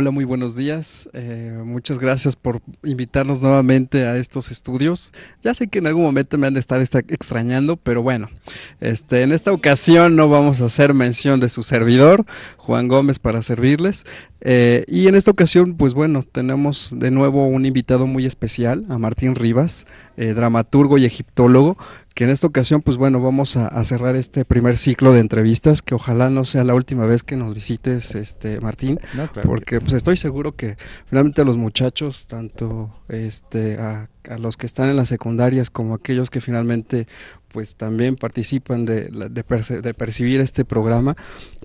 Hola, muy buenos días. Eh, muchas gracias por invitarnos nuevamente a estos estudios. Ya sé que en algún momento me han de estar extrañando, pero bueno, este, en esta ocasión no vamos a hacer mención de su servidor, Juan Gómez, para servirles. Eh, y en esta ocasión, pues bueno, tenemos de nuevo un invitado muy especial, a Martín Rivas, eh, dramaturgo y egiptólogo, que en esta ocasión, pues bueno, vamos a, cerrar este primer ciclo de entrevistas, que ojalá no sea la última vez que nos visites, este Martín, porque pues estoy seguro que finalmente los muchachos, tanto este a, los que están en las secundarias como aquellos que finalmente pues también participan de, de, percibir este programa,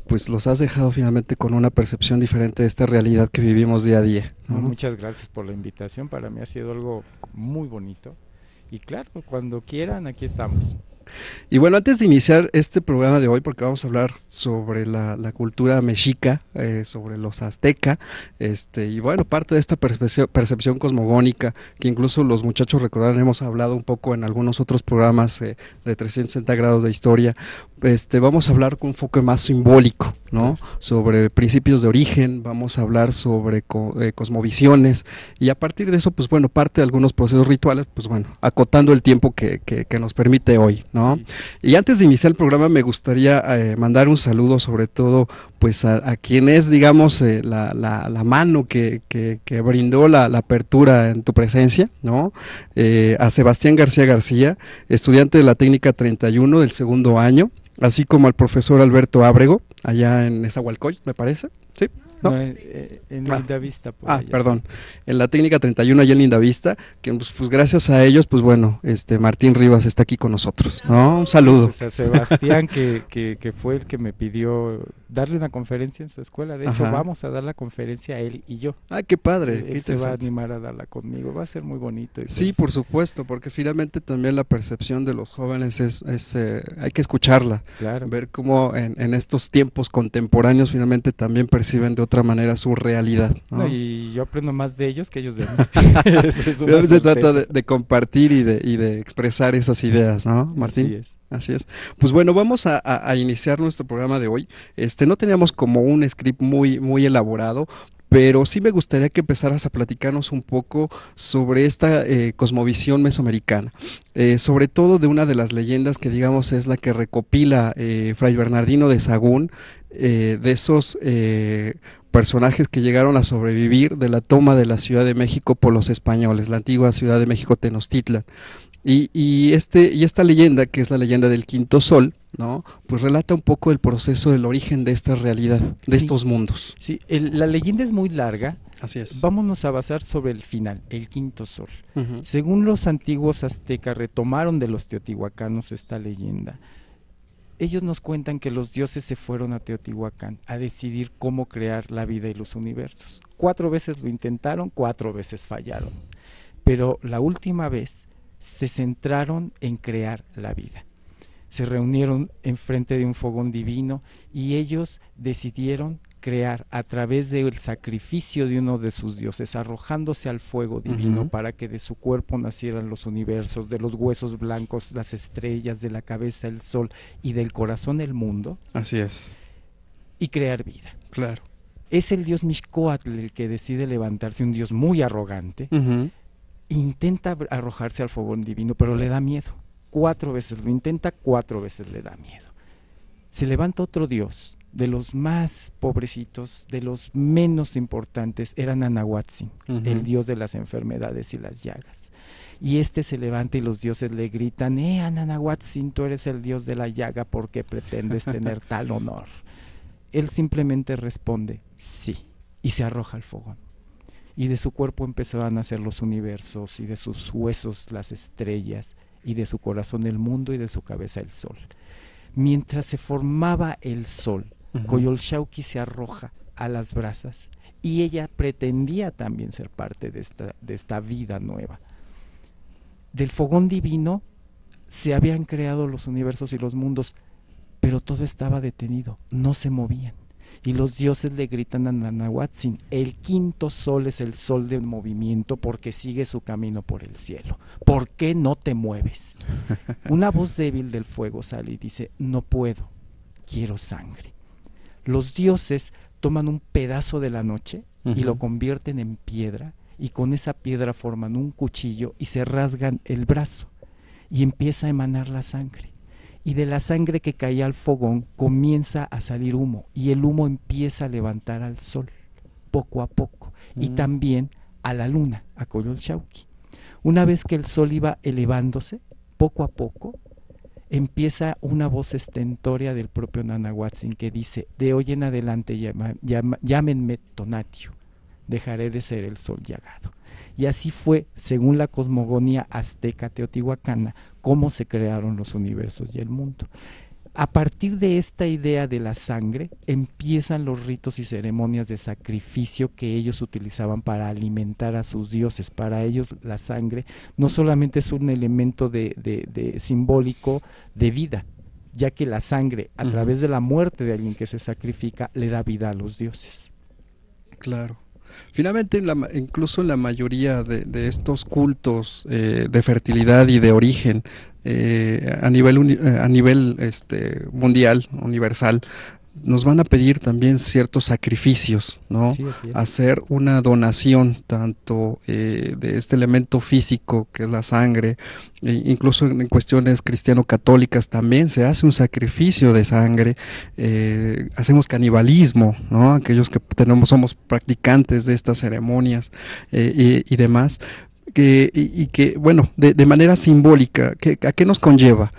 pues los has dejado finalmente con una percepción diferente de esta realidad que vivimos día a día. Muchas gracias por la invitación, para mí ha sido algo muy bonito y claro, cuando quieran, aquí estamos. Y bueno, antes de iniciar este programa de hoy, porque vamos a hablar sobre la, cultura mexica, eh, sobre los azteca, este, y bueno, parte de esta percepción, cosmogónica, que incluso los muchachos recordarán, hemos hablado un poco en algunos otros programas eh, de 360 grados de historia, este, vamos a hablar con un foco más simbólico, ¿no? Sobre principios de origen, vamos a hablar sobre eh, cosmovisiones, y a partir de eso, pues bueno, parte de algunos procesos rituales, pues bueno, acotando el tiempo que, que, que nos permite hoy, ¿no? Y antes de iniciar el programa me gustaría eh, mandar un saludo sobre todo pues a, quien es, digamos, eh, la, la, mano que, que, brindó la, apertura en tu presencia, ¿no? Eh, a Sebastián García García, estudiante de la técnica 31 del segundo año, así como al profesor Alberto Ábrego, allá en Nezahualcóyotl, me parece, ¿sí? Eh, eh, en ah. Lindavista. ah, perdón. En la técnica 31 allá en Lindavista, que pues, pues, gracias a ellos, pues bueno, este Martín Rivas está aquí con nosotros, ¿no? Un saludo. a Sebastián, que, que, que, fue el que me pidió darle una conferencia en su escuela. De hecho, vamos a dar la conferencia a él y yo. Ah, qué padre. Él se va a animar a darla conmigo. Va a ser muy bonito. Sí, por supuesto, porque finalmente también la percepción de los jóvenes es, es eh, hay que escucharla. Claro. Ver cómo en, en estos tiempos contemporáneos finalmente también perciben de otra manera su realidad. y yo aprendo más de ellos que ellos de mí. se trata de, compartir y de, y de expresar esas ideas, ¿no, Martín? Así es. Así es. Pues bueno, vamos a, iniciar nuestro programa de hoy. Este, no teníamos como un script muy, muy elaborado, pero sí me gustaría que empezaras a platicarnos un poco sobre esta eh, cosmovisión mesoamericana, eh, sobre todo de una de las leyendas que digamos es la que recopila eh, Fray Bernardino de Sagún, de esos personajes que llegaron a sobrevivir de la toma de la Ciudad de México por los españoles, la antigua Ciudad de México Tenochtitlan. Y, y, este, y esta leyenda, que es la leyenda del quinto sol, ¿no? Pues relata un poco el proceso del origen de esta realidad, de estos mundos. Sí, la leyenda es muy larga. Así es. Vámonos a basar sobre el final, el quinto sol. Según los antiguos aztecas retomaron de los teotihuacanos esta leyenda ellos nos cuentan que los dioses se fueron a Teotihuacán a decidir cómo crear la vida y los universos. Cuatro veces lo intentaron, cuatro veces fallaron. Pero la última vez se centraron en crear la vida. Se reunieron enfrente de un fogón divino y ellos decidieron crear a través del sacrificio de uno de sus dioses, arrojándose al fuego divino para que de su cuerpo nacieran los universos, de los huesos blancos las estrellas, de la cabeza el sol y del corazón el mundo. Así es. Y crear vida. Claro. Es el dios Mishkoatl el que decide levantarse, un dios muy arrogante. Intenta arrojarse al fogón divino, pero le da miedo. Cuatro veces lo intenta, cuatro veces le da miedo. Se levanta otro dios de los más pobrecitos, de los menos importantes, era Anahuatzin, el dios de las enfermedades y las llagas. Y este se levanta y los dioses le gritan, eh, Anahuatzin, tú eres el dios de la llaga, porque pretendes tener tal honor? Él simplemente responde, sí, y se arroja al fogón. Y de su cuerpo empezaron a nacer los universos, y de sus huesos las estrellas, y de su corazón el mundo, y de su cabeza el sol. Mientras se formaba el sol, Coyolxauqui se arroja a las brasas y ella pretendía también ser parte de esta, de esta vida nueva. Del fogón divino se habían creado los universos y los mundos, pero todo estaba detenido, no se movían. Y los dioses le gritan a Nanahuatzin, el quinto sol es el sol del movimiento porque sigue su camino por el cielo. ¿Por qué no te mueves? Una voz débil del fuego sale y dice, no puedo, quiero sangre los dioses toman un pedazo de la noche y lo convierten en piedra y con esa piedra forman un cuchillo y se rasgan el brazo y empieza a emanar la sangre. Y de la sangre que caía al fogón comienza a salir humo y el humo empieza a levantar al sol poco a poco y también a la luna, a Coyolxauqui. Una vez que el sol iba elevándose, poco a poco, empieza una voz estentoria del propio Nanahuatzin que dice, de hoy en adelante llámenme Tonatio, dejaré de ser el sol llagado. Y así fue, según la cosmogonía azteca teotihuacana, cómo se crearon los universos y el mundo. A partir de esta idea de la sangre empiezan los ritos y ceremonias de sacrificio que ellos utilizaban para alimentar a sus dioses. Para ellos la sangre no solamente es un elemento de, simbólico de vida, ya que la sangre, a través de la muerte de alguien que se sacrifica, le da vida a los dioses. Claro. Finalmente, incluso en la mayoría de, estos cultos eh, de fertilidad y de origen eh, a nivel, eh, a nivel este, mundial, universal, nos van a pedir también ciertos sacrificios, ¿no? Hacer una donación tanto eh, de este elemento físico que es la sangre, e incluso en, cuestiones cristiano-católicas también se hace un sacrificio de sangre, eh, hacemos canibalismo, ¿no? Aquellos que tenemos, somos practicantes de estas ceremonias eh, y, demás, que, y, que, bueno, de, de manera simbólica, ¿a qué nos conlleva?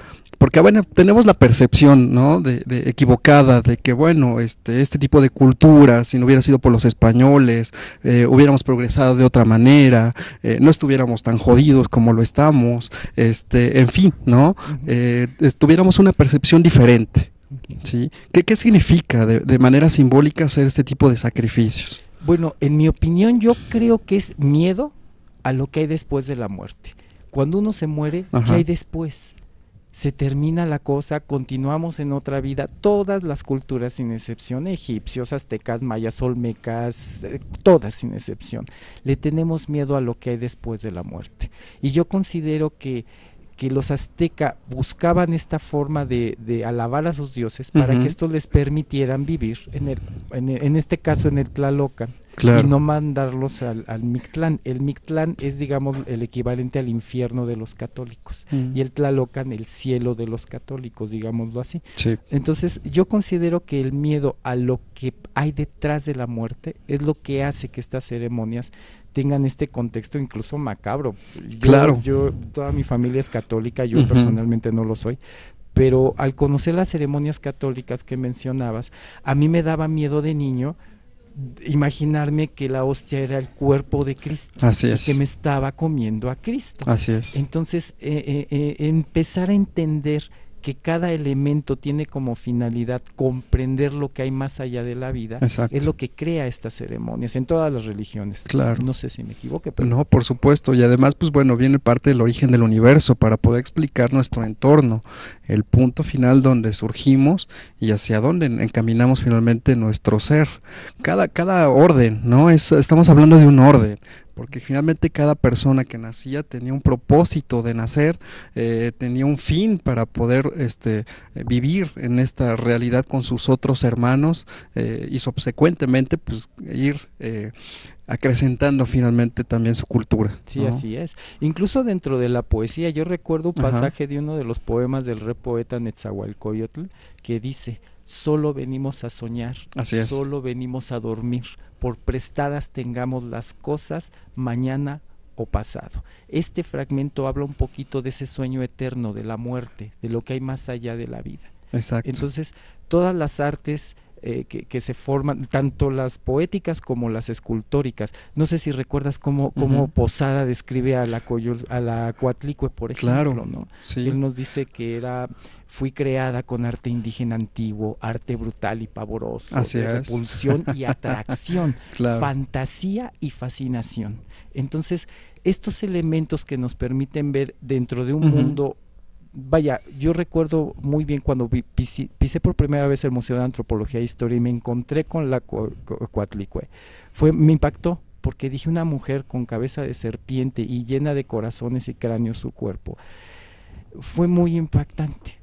Porque bueno, tenemos la percepción, ¿no? De, equivocada de que bueno, este, este tipo de cultura, si no hubiera sido por los españoles, eh, hubiéramos progresado de otra manera, eh, no estuviéramos tan jodidos como lo estamos, este, en fin, ¿no? Eh, tuviéramos una percepción diferente, ¿sí? ¿Qué, qué significa de, de manera simbólica hacer este tipo de sacrificios? Bueno, en mi opinión, yo creo que es miedo a lo que hay después de la muerte. Cuando uno se muere, ¿qué hay después? Se termina la cosa, continuamos en otra vida, todas las culturas sin excepción, egipcios, aztecas, mayas, olmecas, eh, todas sin excepción, le tenemos miedo a lo que hay después de la muerte. Y yo considero que, que los aztecas buscaban esta forma de, de, alabar a sus dioses para que esto les permitieran vivir, en, el, en, en este caso en el Tlalocan, y no mandarlos al, Mictlán. El Mictlán es, digamos, el equivalente al infierno de los católicos mm. y el Tlalocan el cielo de los católicos, digámoslo así. Entonces, yo considero que el miedo a lo que hay detrás de la muerte es lo que hace que estas ceremonias tengan este contexto incluso macabro. claro. Yo, toda mi familia es católica, yo personalmente no lo soy, pero al conocer las ceremonias católicas que mencionabas, a mí me daba miedo de niño imaginarme que la hostia era el cuerpo de Cristo Así es. y que me estaba comiendo a Cristo. Así es. Entonces, eh, eh, eh, empezar a entender que cada elemento tiene como finalidad comprender lo que hay más allá de la vida, es lo que crea estas ceremonias en todas las religiones. Claro. No sé si me equivoque, pero... No, por supuesto. Y además, pues bueno, viene parte del origen del universo para poder explicar nuestro entorno, el punto final donde surgimos y hacia dónde encaminamos finalmente nuestro ser. Cada, cada orden, ¿no? Es, estamos hablando de un orden porque finalmente cada persona que nacía tenía un propósito de nacer, eh, tenía un fin para poder este, vivir en esta realidad con sus otros hermanos eh, y subsecuentemente pues ir eh, acrecentando finalmente también su cultura. Sí, así es. Incluso dentro de la poesía, yo recuerdo un pasaje de uno de los poemas del rey poeta Netzahualcoyotl que dice, solo venimos a soñar, solo venimos a dormir, por prestadas tengamos las cosas mañana o pasado. Este fragmento habla un poquito de ese sueño eterno, de la muerte, de lo que hay más allá de la vida. Exacto. Entonces, todas las artes eh, que, se forman, tanto las poéticas como las escultóricas. No sé si recuerdas cómo, cómo Posada describe a la, a la Coatlicue, por ejemplo. Claro, ¿no? sí. Él nos dice que era fui creada con arte indígena antiguo, arte brutal y pavoroso, repulsión y atracción, fantasía y fascinación. Entonces, estos elementos que nos permiten ver dentro de un mundo vaya, yo recuerdo muy bien cuando pisé, por primera vez el Museo de Antropología e Historia y me encontré con la Coatlicue. Fue, me impactó porque dije una mujer con cabeza de serpiente y llena de corazones y cráneos su cuerpo. Fue muy impactante.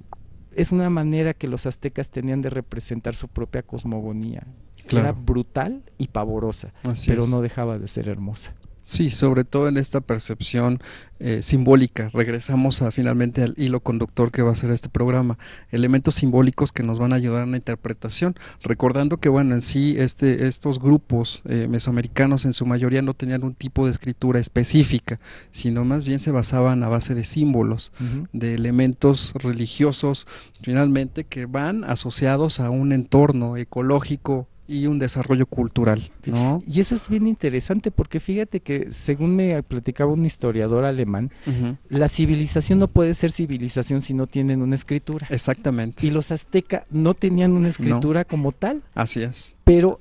es una manera que los aztecas tenían de representar su propia cosmogonía. Era brutal y pavorosa, pero no dejaba de ser hermosa. Sí, sobre todo en esta percepción eh, simbólica. Regresamos a, finalmente al hilo conductor que va a ser este programa. Elementos simbólicos que nos van a ayudar en la interpretación. Recordando que, bueno, en sí este, estos grupos eh, mesoamericanos en su mayoría no tenían un tipo de escritura específica, sino más bien se basaban a base de símbolos, de elementos religiosos, finalmente que van asociados a un entorno ecológico y un desarrollo cultural. ¿no? Y eso es bien interesante porque fíjate que según me platicaba un historiador alemán, la civilización no puede ser civilización si no tienen una escritura. Exactamente. Y los aztecas no tenían una escritura como tal. Así es. Pero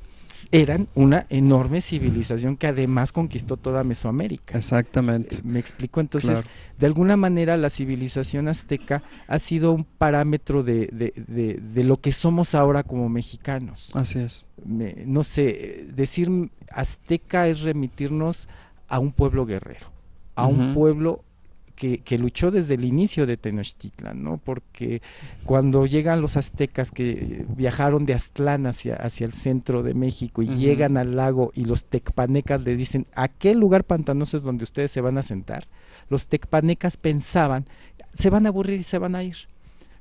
eran una enorme civilización que además conquistó toda Mesoamérica. Exactamente. Eh, me explico, entonces, de alguna manera la civilización azteca ha sido un parámetro de, de, de, lo que somos ahora como mexicanos. Así es. no sé, decir azteca es remitirnos a un pueblo guerrero, a un pueblo que, luchó desde el inicio de Tenochtitlan, ¿no? Porque cuando llegan los aztecas que viajaron de Aztlán hacia, hacia el centro de México y llegan al lago y los tecpanecas le dicen, ¿a qué lugar pantanoso es donde ustedes se van a sentar? Los tecpanecas pensaban, se van a aburrir y se van a ir.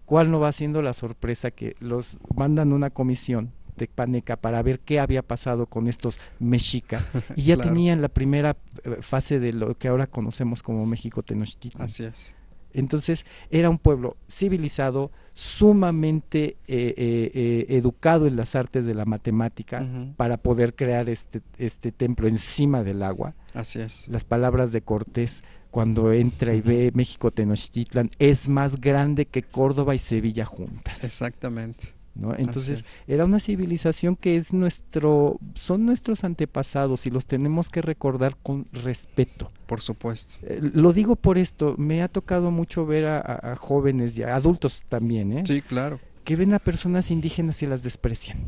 ¿Cuál no va siendo la sorpresa que los mandan una comisión Tecpaneca para ver qué había pasado con estos mexicas y ya tenían la primera eh, fase de lo que ahora conocemos como México Tenochtitlan. Así es. Entonces era un pueblo civilizado, sumamente eh, eh, educado en las artes de la matemática para poder crear este, este templo encima del agua. Así es. Las palabras de Cortés cuando entra y ve México Tenochtitlan es más grande que Córdoba y Sevilla juntas. Exactamente. Entonces, era una civilización que es nuestro, son nuestros antepasados y los tenemos que recordar con respeto. Por supuesto. Eh, lo digo por esto, me ha tocado mucho ver a, jóvenes y a adultos también, ¿eh? Sí, claro. Que ven a personas indígenas y las desprecian.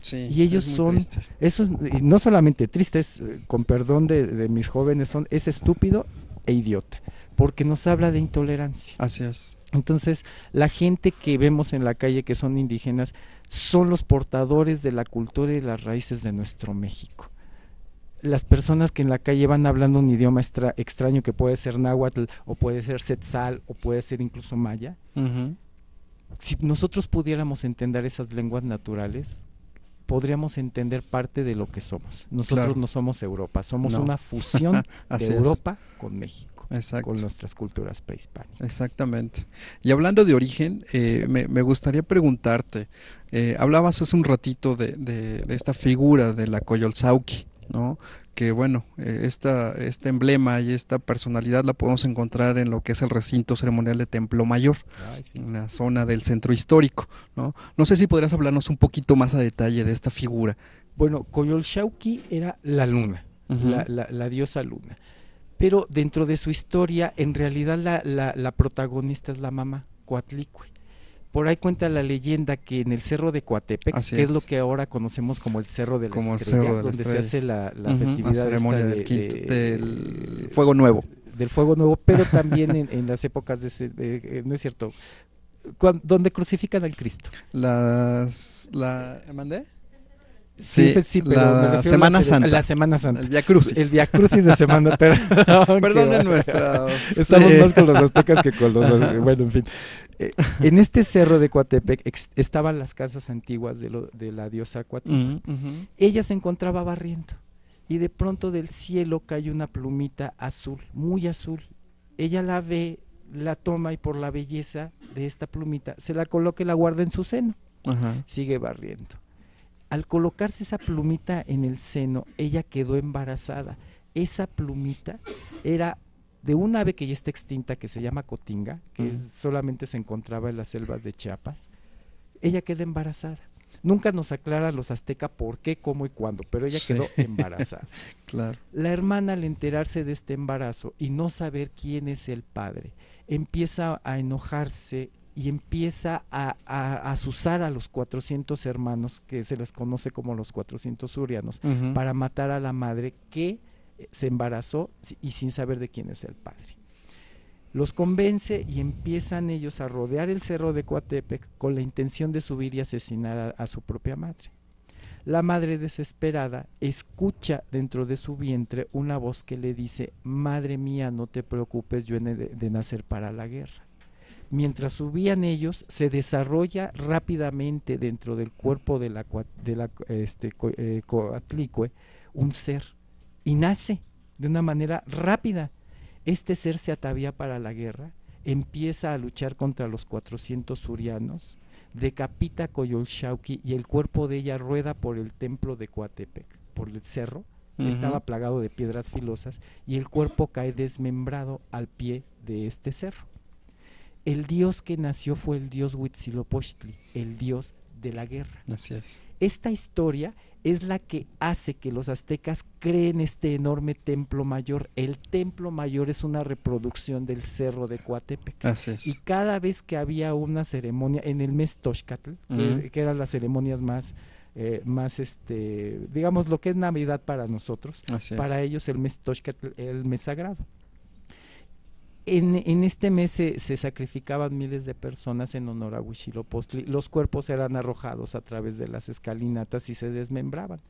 Sí, y ellos son, eso no solamente tristes, eh, con perdón de, de mis jóvenes, son, es estúpido e idiota, porque nos habla de intolerancia. Así es. Entonces, la gente que vemos en la calle que son indígenas son los portadores de la cultura y las raíces de nuestro México. Las personas que en la calle van hablando un idioma extraño que puede ser náhuatl o puede ser setzal o puede ser incluso maya, si nosotros pudiéramos entender esas lenguas naturales, podríamos entender parte de lo que somos. Nosotros no somos Europa, somos una fusión de Europa con México. Con nuestras culturas prehispánicas. Exactamente. Y hablando de origen, eh, me, gustaría preguntarte, eh, hablabas hace un ratito de, de, esta figura de la Coyolzauqui, ¿no? que bueno, eh, esta, este emblema y esta personalidad la podemos encontrar en lo que es el recinto ceremonial de Templo Mayor, en la zona del centro histórico. ¿no? no sé si podrías hablarnos un poquito más a detalle de esta figura. Bueno, Coyolxauqui era la luna, la, diosa luna. Pero dentro de su historia, en realidad la, la protagonista es la mamá, Coatlicue. Por ahí cuenta la leyenda que en el cerro de Coatepec, que es. lo que ahora conocemos como el cerro de la como Estrella, donde se hace la, festividad ceremonia del, fuego nuevo. Del fuego nuevo, pero también en, las épocas de, ese, eh, no es cierto, donde crucifican al Cristo. Las, la, ¿mandé? Sí, sí, pero la Semana Santa. La Semana Santa. El Via Crucis. El Via Crucis de Semana Perdón. Perdón nuestra. Estamos más con los aztecas que con los. Bueno, en fin. Eh, en este cerro de Coatepec estaban las casas antiguas de, lo, de la diosa Coatepec. Ella se encontraba barriendo y de pronto del cielo cae una plumita azul, muy azul. Ella la ve, la toma y por la belleza de esta plumita se la coloca y la guarda en su seno. Sigue barriendo. Al colocarse esa plumita en el seno, ella quedó embarazada. Esa plumita era de un ave que ya está extinta que se llama cotinga, que solamente se encontraba en las selvas de Chiapas, ella queda embarazada. Nunca nos aclara los aztecas por qué, cómo y cuándo, pero ella quedó embarazada. claro. La hermana al enterarse de este embarazo y no saber quién es el padre, empieza a enojarse y empieza a, a, asusar a los 400 hermanos, que se les conoce como los 400 surianos, para matar a la madre que se embarazó y sin saber de quién es el padre. Los convence y empiezan ellos a rodear el cerro de Coatepec con la intención de subir y asesinar a, su propia madre. La madre desesperada escucha dentro de su vientre una voz que le dice, Madre mía, no te preocupes, yo he de nacer para la guerra mientras subían ellos, se desarrolla rápidamente dentro del cuerpo de la, de la este, eh, coatlicue un ser y nace de una manera rápida. Este ser se atavía para la guerra, empieza a luchar contra los 400 surianos, decapita a Coyolxauqui y el cuerpo de ella rueda por el templo de Coatepec, por el cerro, estaba plagado de piedras filosas y el cuerpo cae desmembrado al pie de este cerro el dios que nació fue el dios Huitzilopochtli, el dios de la guerra. Así es. Esta historia es la que hace que los aztecas creen este enorme templo mayor. El templo mayor es una reproducción del cerro de Coatepec. Así es. Y cada vez que había una ceremonia en el mes Toshcatl, que, eran las ceremonias más eh, más este digamos lo que es Navidad para nosotros, para ellos el mes Toshcatl era el mes sagrado en, este mes se, sacrificaban miles de personas en honor a Huitzilopochtli. Los cuerpos eran arrojados a través de las escalinatas y se desmembraban.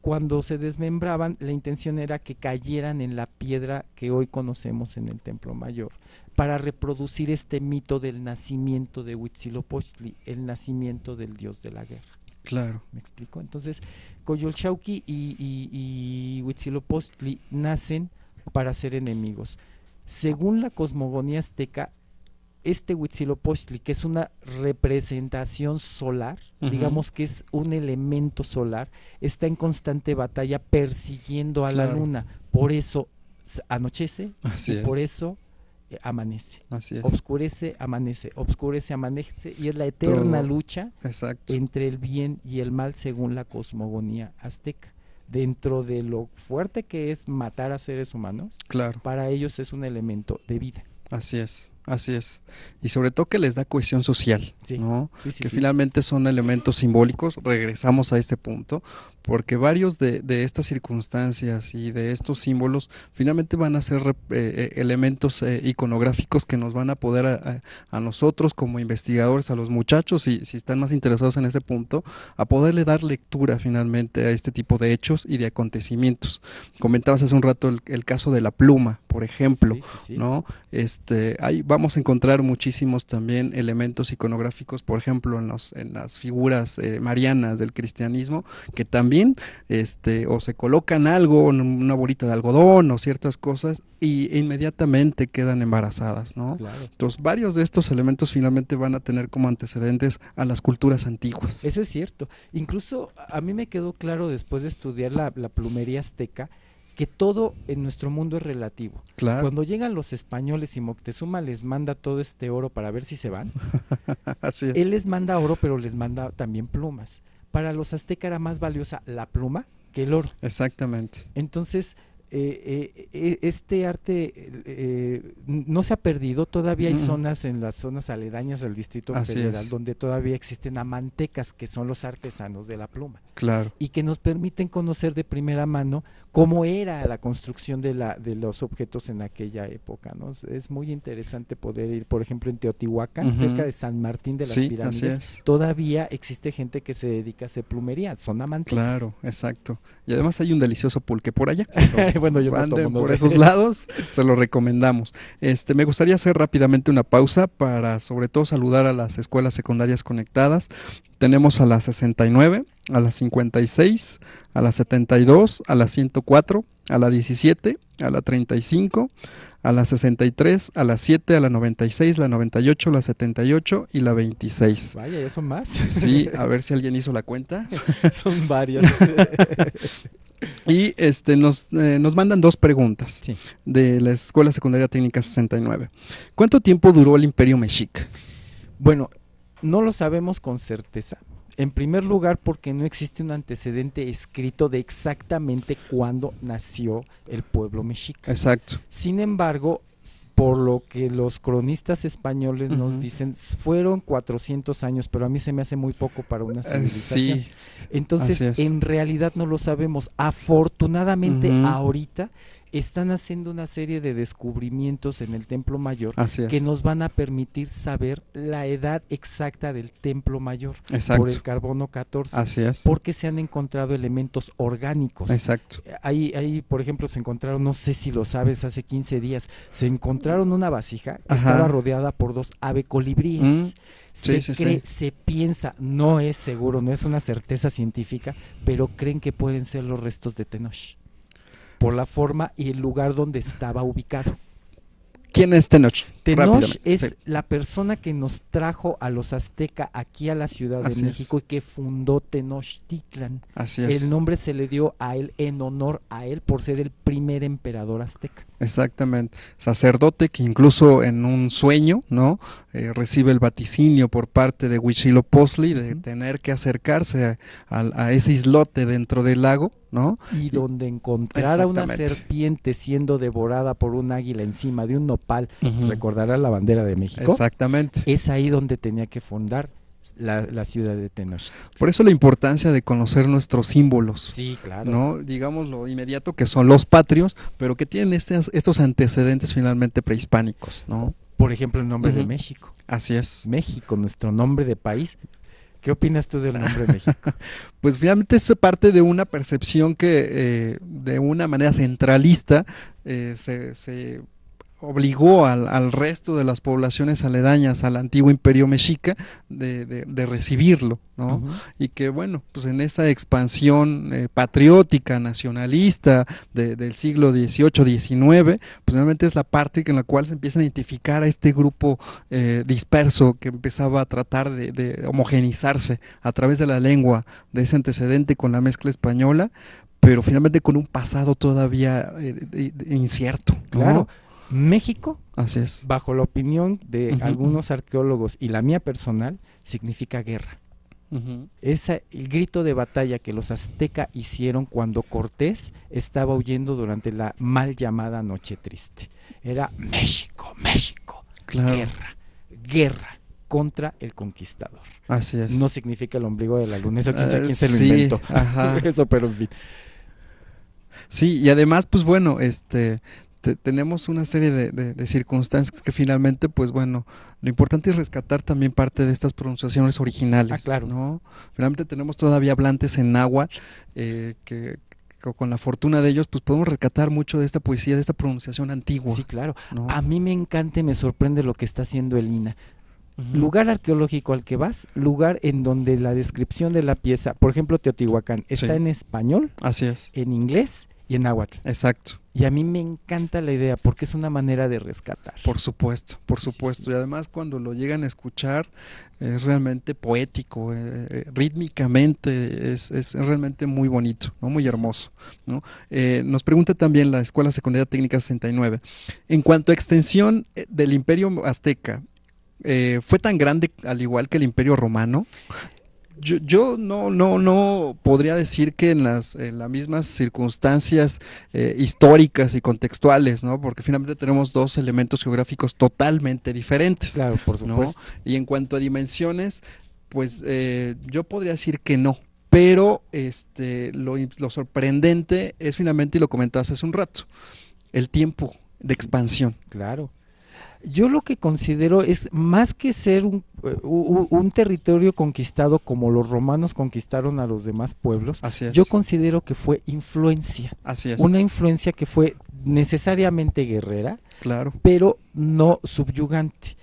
Cuando se desmembraban, la intención era que cayeran en la piedra que hoy conocemos en el Templo Mayor, para reproducir este mito del nacimiento de Huitzilopochtli, el nacimiento del dios de la guerra. Claro. ¿Me explico? Entonces, Coyolxauqui y, y, y Huitzilopochtli nacen para ser enemigos según la cosmogonía azteca, este Huitzilopochtli, que es una representación solar, digamos que es un elemento solar, está en constante batalla persiguiendo a la luna. Por eso anochece y por eso eh, amanece. Así es. Obscurece, amanece, obscurece, amanece y es la eterna lucha entre el bien y el mal según la cosmogonía azteca dentro de lo fuerte que es matar a seres humanos, claro. para ellos es un elemento de vida. Así es. Así es. Y sobre todo que les da cohesión social, ¿no? que finalmente son elementos simbólicos. Regresamos a este punto, porque varios de, estas circunstancias y de estos símbolos finalmente van a ser eh, eh, elementos eh, iconográficos que nos van a poder a, nosotros como investigadores, a los muchachos, y si están más interesados en ese punto, a poderle dar lectura finalmente a este tipo de hechos y de acontecimientos. Comentabas hace un rato el, caso de la pluma, por ejemplo, ¿no? Este, hay, vamos a encontrar muchísimos también elementos iconográficos, por ejemplo, en, los, en las figuras eh, marianas del cristianismo, que también este, o se colocan algo, una bolita de algodón o ciertas cosas, y inmediatamente quedan embarazadas, ¿no? Entonces, varios de estos elementos finalmente van a tener como antecedentes a las culturas antiguas. Eso es cierto. Incluso a mí me quedó claro después de estudiar la, la plumería azteca, que todo en nuestro mundo es relativo. Cuando llegan los españoles y Moctezuma les manda todo este oro para ver si se van, Así él les manda oro, pero les manda también plumas. Para los aztecas era más valiosa la pluma que el oro. Exactamente. Entonces, eh, eh, eh, este arte no se ha perdido, todavía hay zonas en las zonas aledañas del Distrito Federal donde todavía existen amantecas que son los artesanos de la pluma. Claro. Y que nos permiten conocer de primera mano cómo era la construcción de, la, de los objetos en aquella época. ¿no? Es muy interesante poder ir, por ejemplo, en Teotihuacán, cerca de San Martín de las Pirámides, todavía existe gente que se dedica a hacer plumería, son amantecas. Claro, exacto. Y además hay un delicioso pulque por allá. bueno, yo por esos lados, se lo recomendamos. Este, me gustaría hacer rápidamente una pausa para sobre todo saludar a las escuelas secundarias conectadas. Tenemos a la 69, a la 56, a la 72, a la 104, a la 17, a la 35, a la 63, a la 7, a la 96, la 98, la 78 y la 26. Vaya, ya son más. Sí, a ver si alguien hizo la cuenta. son varias. Y este nos, eh, nos mandan dos preguntas de la Escuela Secundaria Técnica 69. ¿Cuánto tiempo duró el Imperio Mexica? Bueno, no lo sabemos con certeza. En primer lugar, porque no existe un antecedente escrito de exactamente cuándo nació el pueblo mexica. Exacto. Sin embargo, por lo que los cronistas españoles nos dicen, fueron 400 años, pero a mí se me hace muy poco para una eh, civilización. Entonces, en realidad no lo sabemos. Afortunadamente, ahorita están haciendo una serie de descubrimientos en el Templo Mayor Así es. que nos van a permitir saber la edad exacta del Templo Mayor Exacto. por el carbono 14. Así es. Porque se han encontrado elementos orgánicos. Exacto. Ahí, ahí, por ejemplo, se encontraron, no sé si lo sabes, hace 15 días, se encontraron una vasija que Ajá. estaba rodeada por dos ave colibríes. Mm. Se, Sí, sí, cree- sí. se piensa, no es seguro, no es una certeza científica, pero creen que pueden ser los restos de Tenoch por la forma y el lugar donde estaba ubicado. ¿Quién es Tenoch? Tenoch es sí. la persona que nos trajo a los azteca aquí a la Ciudad de Así es. México y que fundó Tenochtitlan. Así es. El nombre se le dio a él en honor a él por ser el primer emperador azteca. Exactamente. Sacerdote que incluso en un sueño, ¿no? Eh, recibe el vaticinio por parte de Huitzilopochtli de tener que acercarse a, a- a ese islote dentro del lago, ¿no? Y donde encontrara una serpiente siendo devorada por un águila encima de un nopal, recordará la bandera de México, Exactamente. es ahí donde tenía que fundar la, la ciudad de Tenochtitlan. Por eso la importancia de conocer nuestros símbolos. Sí, claro. ¿no? Digamos lo inmediato que son los patrios, pero que tienen estes- estos antecedentes finalmente prehispánicos, ¿no? Por ejemplo, el nombre de. México. Así es. México, nuestro nombre de país. ¿Qué opinas tú del nombre de México? Pues finalmente es parte de una percepción que eh, de una manera centralista eh, se, se obligó al, al resto de las poblaciones aledañas al antiguo imperio mexica de, de- de recibirlo, ¿no? Y que bueno, pues en esa expansión eh, patriótica, nacionalista de- del siglo XVIII, XIX, pues realmente es la parte en la cual se empieza a identificar a este grupo eh, disperso que empezaba a tratar de, de homogenizarse a través de la lengua, de ese antecedente con la mezcla española, pero finalmente con un pasado todavía eh, incierto. ¿no? Claro. México, Así es. bajo la opinión de algunos arqueólogos y la mía personal, significa guerra. Esa, el grito de batalla que los azteca hicieron cuando Cortés estaba huyendo durante la mal llamada Noche Triste. Era México, México, Claro, guerra, guerra contra el conquistador. así es. No significa el ombligo de la luna, eso quién Eh, quién se lo sí, inventó. ajá. eso, pero en fin. Sí, y además, pues bueno, este te- tenemos una serie de, de- de circunstancias que finalmente, pues bueno, lo importante es rescatar también parte de estas pronunciaciones originales. Ah, claro. ¿no? Finalmente tenemos todavía hablantes en náhuatl eh, que, con la fortuna de ellos, pues podemos rescatar mucho de esta poesía, de esta pronunciación antigua. Sí, claro. ¿no? A mí me encanta y me sorprende lo que está haciendo el INA. Lugar arqueológico al que vas, lugar en donde la descripción de la pieza, por ejemplo, Teotihuacán, está Sí. en español, Así es, en inglés y en náhuatl. exacto. Y a mí me encanta la idea porque es una manera de rescatar. Por supuesto, por supuesto. sí. Y además cuando lo llegan a escuchar es realmente poético, eh, eh, rítmicamente es, es realmente muy bonito, ¿no? muy hermoso. ¿no? Eh, nos pregunta también la Escuela Secundaria Técnica 69. En cuanto a extensión eh, del imperio azteca, eh, ¿fue tan grande al igual que el imperio romano? Yo, yo no, no, no podría decir que en las, en las mismas circunstancias eh, históricas y contextuales, ¿no? Porque finalmente tenemos dos elementos geográficos totalmente diferentes. Claro, por ¿no? supuesto. Y en cuanto a dimensiones, pues eh, yo podría decir que no. Pero este, lo, lo sorprendente es finalmente, y lo comentaste hace un rato, el tiempo de expansión. Claro. Yo lo que considero es más que ser un, eh, u- u- un territorio conquistado como los romanos conquistaron a los demás pueblos, Así es. yo considero que fue influencia. Así es. Una influencia que fue necesariamente guerrera, Claro. pero no subyugante.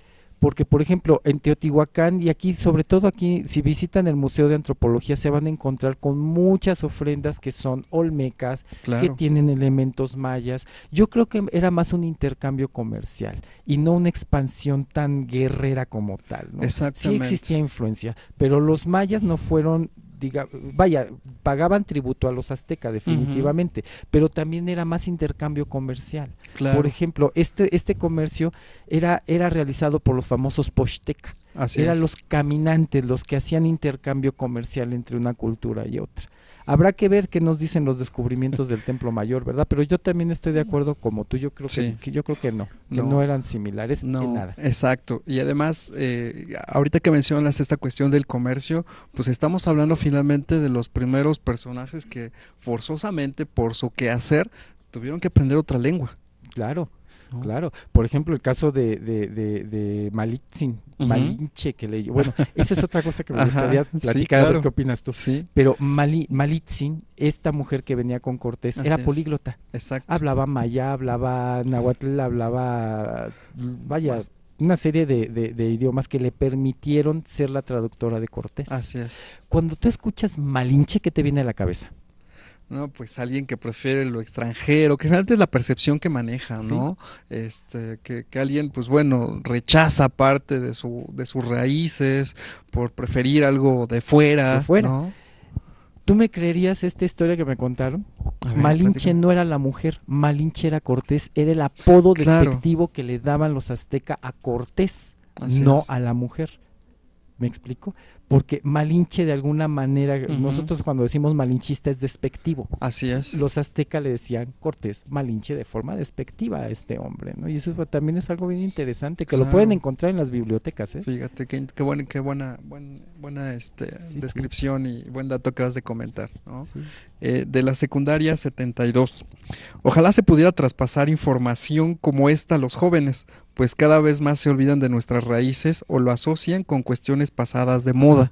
Porque, por ejemplo, en Teotihuacán y aquí, sobre todo aquí, si visitan el Museo de Antropología, se van a encontrar con muchas ofrendas que son olmecas, que tienen elementos mayas. Yo creo que era más un intercambio comercial y no una expansión tan guerrera como tal. ¿no? Sí Exactamente. existía influencia, pero los mayas no fueron, diga, vaya, pagaban tributo a los aztecas definitivamente, pero también era más intercambio comercial. Claro. Por ejemplo, este, este comercio era, era realizado por los famosos posteca. Así Eran es. los caminantes los que hacían intercambio comercial entre una cultura y otra. Habrá que ver qué nos dicen los descubrimientos del Templo Mayor, ¿verdad? Pero yo también estoy de acuerdo como tú, yo creo que, yo creo que no, que No. no, eran similares No, en nada. exacto. Y además, eh, ahorita que mencionas esta cuestión del comercio, pues estamos hablando finalmente de los primeros personajes que forzosamente por su quehacer tuvieron que aprender otra lengua. Claro. Claro, por ejemplo, el caso de, de, de, de Malitzin, Malinche, que le... Bueno, esa es otra cosa que me gustaría platicar, ¿qué opinas tú? Sí. Pero Mali, Malitzin, esta mujer que venía con Cortés, era políglota. Exacto. Hablaba maya, hablaba nahuatl, hablaba... Vaya... una serie de, de, idiomas que le permitieron ser la traductora de Cortés. Así es. Cuando tú escuchas Malinche, ¿qué te viene a la cabeza? ¿No? Pues alguien que prefiere lo extranjero, que realmente es la percepción que maneja, ¿no? Este, que, que, alguien, pues bueno, rechaza parte de, su, de sus raíces por preferir algo de fuera. fuera. ¿no? ¿Tú me creerías esta historia que me contaron? Malinche no era la mujer, Malinche era Cortés, era el apodo despectivo que le daban los aztecas a Cortés, no a la mujer. ¿Me explico? Porque malinche de alguna manera, nosotros cuando decimos malinchista es despectivo. Así es. Los aztecas le decían Cortés malinche de forma despectiva a este hombre, ¿no? Y eso también es algo bien interesante, que lo pueden encontrar en las bibliotecas, ¿eh? Fíjate, qué, qué, buena, qué buena, buena este, descripción y buen dato que acabas de comentar, ¿no? Eh, de la secundaria 72. Ojalá se pudiera traspasar información como esta a los jóvenes, pues cada vez más se olvidan de nuestras raíces o lo asocian con cuestiones pasadas de moda. muda.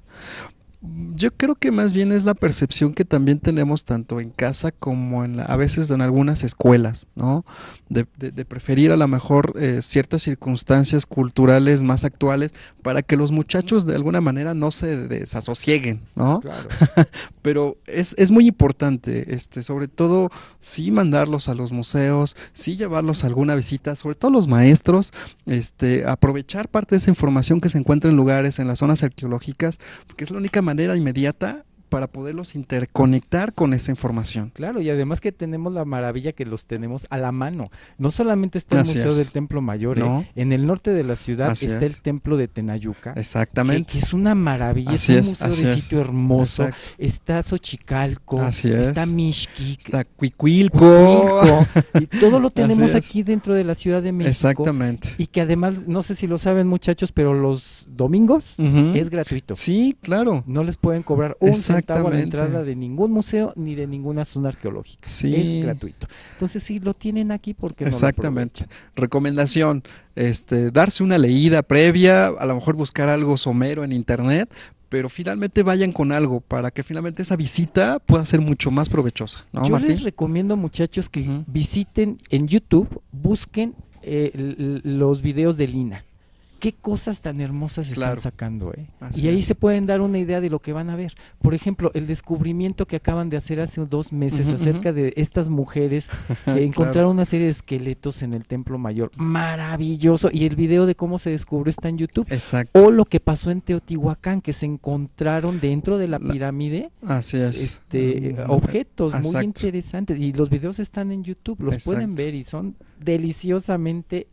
Yo creo que más bien es la percepción que también tenemos tanto en casa como en a veces en algunas escuelas, ¿no? De, preferir a lo mejor eh, ciertas circunstancias culturales más actuales para que los muchachos de alguna manera no se desasosieguen, ¿no? Claro. Pero es, es, muy importante, este, sobre todo sí mandarlos a los museos, sí llevarlos a alguna visita, sobre todo los maestros, este, aprovechar parte de esa información que se encuentra en lugares, en las zonas arqueológicas, porque es la única manera manera inmediata para poderlos interconectar con esa información. Claro, y además que tenemos la maravilla que los tenemos a la mano. No solamente está el Museo del Templo Mayor, ¿eh? en el norte de la ciudad está el Templo de Tenayuca. Exactamente. Que, es una maravilla, es un museo de sitio hermoso. Está Xochicalco, está Mixquic, está Cuicuilco. y todo lo tenemos aquí dentro de la Ciudad de México. Exactamente. Y que además, no sé si lo saben muchachos, pero los domingos es gratuito. Sí, claro. No les pueden cobrar un centavo a la entrada de ningún museo ni de ninguna zona arqueológica. Sí. Es gratuito. Entonces, si lo tienen aquí, porque no Exactamente. Recomendación, este, darse una leída previa, a lo mejor buscar algo somero en internet, pero finalmente vayan con algo para que finalmente esa visita pueda ser mucho más provechosa. Yo les recomiendo, muchachos, que visiten en YouTube, busquen eh, los videos de Lina qué cosas tan hermosas están sacando, ¿eh? y ahí se pueden dar una idea de lo que van a ver. Por ejemplo, el descubrimiento que acaban de hacer hace dos meses acerca de estas mujeres, eh, encontraron una serie de esqueletos en el Templo Mayor, maravilloso, y el video de cómo se descubrió está en YouTube. Exacto. O lo que pasó en Teotihuacán, que se encontraron dentro de la pirámide, así es. este, mm, objetos muy interesantes, y los videos están en YouTube, los pueden ver y son deliciosamente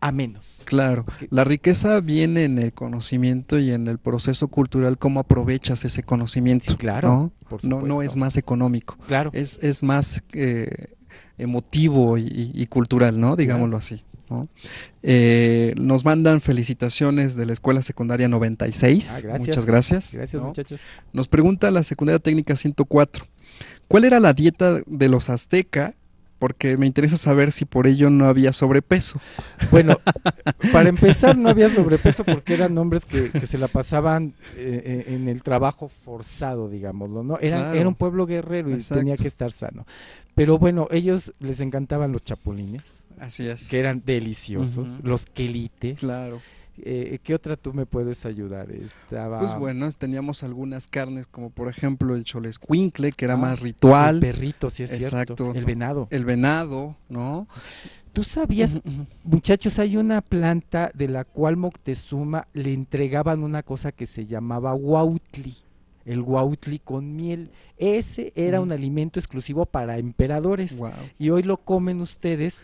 a menos. Claro, la riqueza viene en el conocimiento y en el proceso cultural, cómo aprovechas ese conocimiento. claro, ¿no? no, es más económico, claro. es, es más eh, emotivo y, cultural, ¿no? Digámoslo así. Eh, nos mandan felicitaciones de la Escuela Secundaria 96. Ah, Muchas gracias. Gracias, muchachos. Nos pregunta la Secundaria Técnica 104. ¿Cuál era la dieta de los azteca porque me interesa saber si por ello no había sobrepeso. Bueno, para empezar no había sobrepeso porque eran hombres que, se la pasaban eh, eh, en el trabajo forzado, digámoslo, ¿no? Era, era un pueblo guerrero y tenía que estar sano. Pero bueno, ellos les encantaban los chapulines. Así es. Que eran deliciosos, los quelites. Claro. Eh, ¿Qué otra tú me puedes ayudar? Estaba... Pues bueno, teníamos algunas carnes como por ejemplo el cholescuincle, que era ah, más ritual. El perrito, sí es Exacto. El venado. El venado, ¿no? ¿Tú sabías, muchachos, hay una planta de la cual Moctezuma le entregaban una cosa que se llamaba huautli, el huautli con miel. Ese era un alimento exclusivo para emperadores. Y hoy lo comen ustedes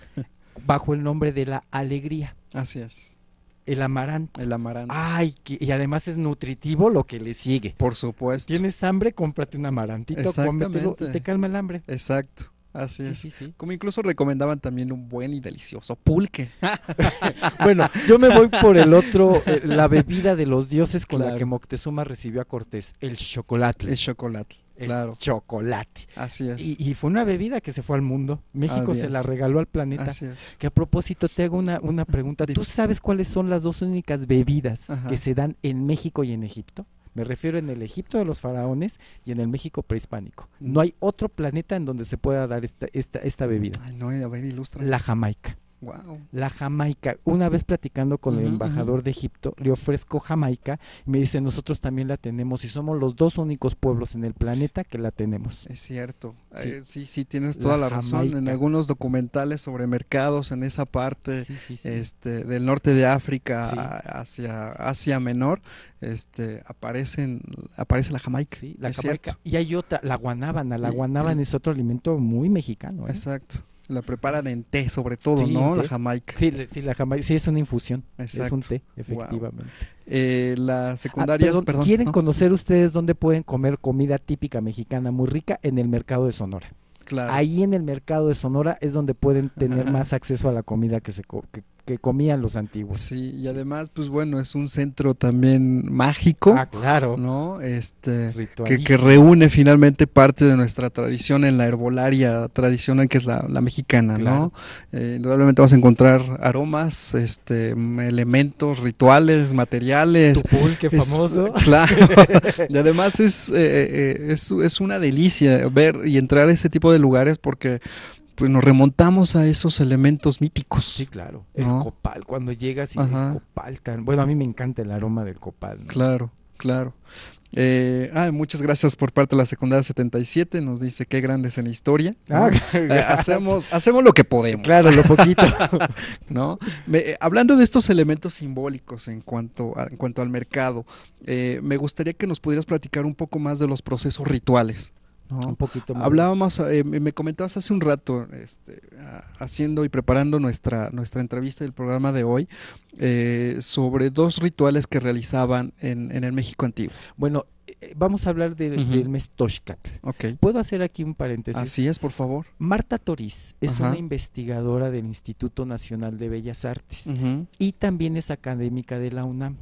bajo el nombre de la alegría. Así es. El amaranto. El amaranto. Ay, y además es nutritivo lo que le sigue. Por supuesto. Tienes hambre, cómprate un amarantito, cómetelo y te calma el hambre. Exacto. Así es. Como incluso recomendaban también un buen y delicioso pulque. bueno, yo me voy por el otro, eh, la bebida de los dioses con la que Moctezuma recibió a Cortés, el chocolate. El chocolate. El chocolate. Así es. Y, fue una bebida que se fue al mundo. México se la regaló al planeta. Así es. Que a propósito te hago una, una pregunta. ¿Tú sabes cuáles son las dos únicas bebidas que se dan en México y en Egipto? Me refiero en el Egipto de los faraones y en el México prehispánico. No hay otro planeta en donde se pueda dar esta, esta, esta bebida. Ay, no, a ver, ilustra. La Jamaica. La Jamaica. Una vez platicando con el embajador de Egipto, le ofrezco Jamaica y me dice, nosotros también la tenemos y somos los dos únicos pueblos en el planeta que la tenemos. Es cierto. Sí, sí, tienes toda la, razón. En algunos documentales sobre mercados en esa parte este, del norte de África hacia Asia Menor, este, aparecen, aparece la Jamaica. Sí, la Jamaica. Y hay otra, la guanábana. La guanábana es otro alimento muy mexicano. ¿eh? Exacto. La preparan en té, sobre todo, ¿no? La jamaica. Sí, sí, la jamaica. Sí, es una infusión. Exacto. Es un té, efectivamente. Eh, la secundaria, ah, perdón, ¿Quieren conocer ustedes dónde pueden comer comida típica mexicana muy rica? En el mercado de Sonora. Claro. Ahí en el mercado de Sonora es donde pueden tener más acceso a la comida que se que, que comían los antiguos. Sí, y además, pues bueno, es un centro también mágico. Ah, claro. ¿No? Este, que, que, reúne finalmente parte de nuestra tradición en la herbolaria tradicional que es la, mexicana, ¿no? Eh, indudablemente vas a encontrar aromas, este, elementos, rituales, materiales. Tu pulque famoso. Claro. y además es, eh, eh, es, es una delicia ver y entrar a ese tipo de lugares porque pues nos remontamos a esos elementos míticos. Sí, claro. El copal, cuando llegas y el copal, bueno, a mí me encanta el aroma del copal. Claro, claro. Eh, ah, muchas gracias por parte de la secundaria 77, nos dice qué grandes en la historia. Ah, eh, hacemos, hacemos lo que podemos. Claro, lo poquito. ¿No? Eh, hablando de estos elementos simbólicos en cuanto, en cuanto al mercado, me gustaría que nos pudieras platicar un poco más de los procesos rituales. Un poquito más. Hablábamos, eh, me comentabas hace un rato, este, haciendo y preparando nuestra, nuestra entrevista del programa de hoy, eh, sobre dos rituales que realizaban en, en el México antiguo. Bueno, eh, vamos a hablar del mes Toshkat. Okay. ¿Puedo hacer aquí un paréntesis? Así es, por favor. Marta Toriz es una investigadora del Instituto Nacional de Bellas Artes y también es académica de la UNAM